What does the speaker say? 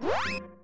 What?